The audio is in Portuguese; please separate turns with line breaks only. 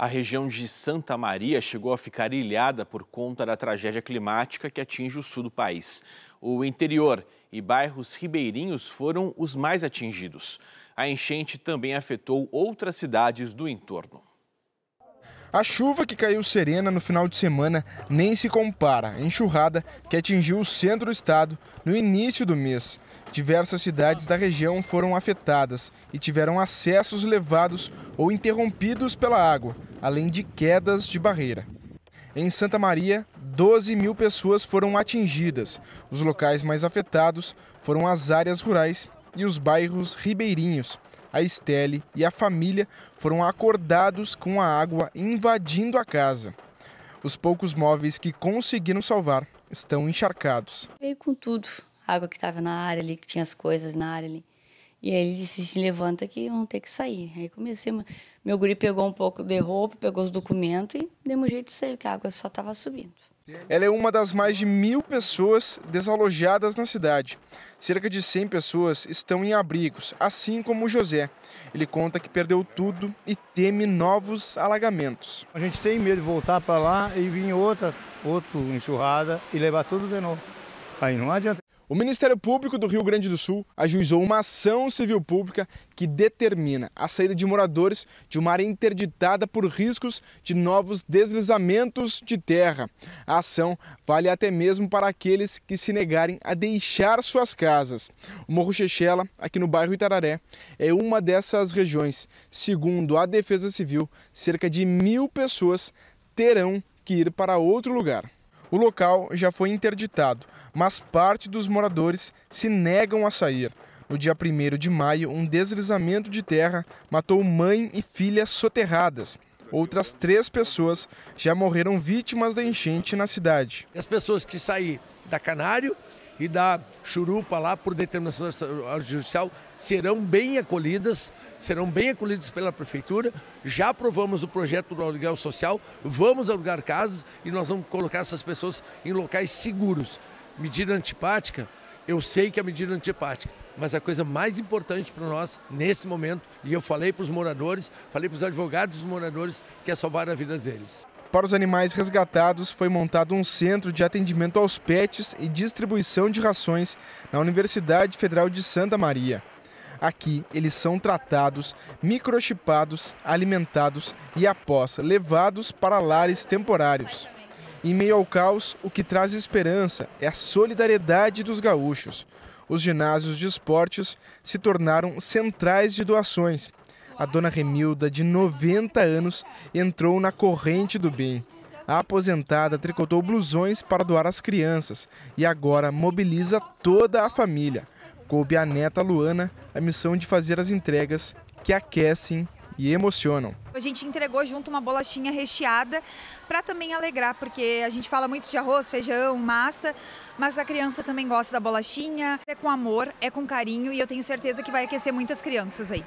A região de Santa Maria chegou a ficar ilhada por conta da tragédia climática que atinge o sul do país. O interior e bairros ribeirinhos foram os mais atingidos. A enchente também afetou outras cidades do entorno.
A chuva que caiu serena no final de semana nem se compara à enxurrada que atingiu o centro do estado no início do mês. Diversas cidades da região foram afetadas e tiveram acessos levados ou interrompidos pela água, além de quedas de barreira. Em Santa Maria, 12 mil pessoas foram atingidas. Os locais mais afetados foram as áreas rurais e os bairros ribeirinhos. A Estelle e a família foram acordados com a água invadindo a casa. Os poucos móveis que conseguiram salvar estão encharcados.
Veio com tudo água que estava na área ali, que tinha as coisas na área ali. E aí ele disse, se levanta que vão ter que sair. Aí comecei, meu guri pegou um pouco de roupa, pegou os documentos e deu um jeito de sair, porque a água só estava subindo.
Ela é uma das mais de mil pessoas desalojadas na cidade. Cerca de 100 pessoas estão em abrigos, assim como o José. Ele conta que perdeu tudo e teme novos alagamentos.
A gente tem medo de voltar para lá e vir outra, outra enxurrada e levar tudo de novo. Aí não adianta.
O Ministério Público do Rio Grande do Sul ajuizou uma ação civil pública que determina a saída de moradores de uma área interditada por riscos de novos deslizamentos de terra. A ação vale até mesmo para aqueles que se negarem a deixar suas casas. O Morro Chechela, aqui no bairro Itararé, é uma dessas regiões. Segundo a Defesa Civil, cerca de mil pessoas terão que ir para outro lugar. O local já foi interditado, mas parte dos moradores se negam a sair. No dia 1 de maio, um deslizamento de terra matou mãe e filha soterradas. Outras três pessoas já morreram vítimas da enchente na cidade.
As pessoas que saírem da Canário e da Churupa lá por determinação judicial serão bem acolhidas, serão bem acolhidas pela prefeitura. Já aprovamos o projeto do aluguel social, vamos alugar casas e nós vamos colocar essas pessoas em locais seguros. Medida antipática, eu sei que é medida antipática, mas a coisa mais importante para nós nesse momento, e eu falei para os moradores, falei para os advogados dos moradores, que é salvar a vida deles.
Para os animais resgatados, foi montado um centro de atendimento aos pets e distribuição de rações na Universidade Federal de Santa Maria. Aqui, eles são tratados, microchipados, alimentados e, após, levados para lares temporários. Em meio ao caos, o que traz esperança é a solidariedade dos gaúchos. Os ginásios de esportes se tornaram centrais de doações a dona Remilda, de 90 anos, entrou na corrente do bem. A aposentada tricotou blusões para doar às crianças e agora mobiliza toda a família. Coube à neta Luana a missão de fazer as entregas que aquecem e emocionam.
A gente entregou junto uma bolachinha recheada para também alegrar, porque a gente fala muito de arroz, feijão, massa, mas a criança também gosta da bolachinha. É com amor, é com carinho e eu tenho certeza que vai aquecer muitas crianças aí.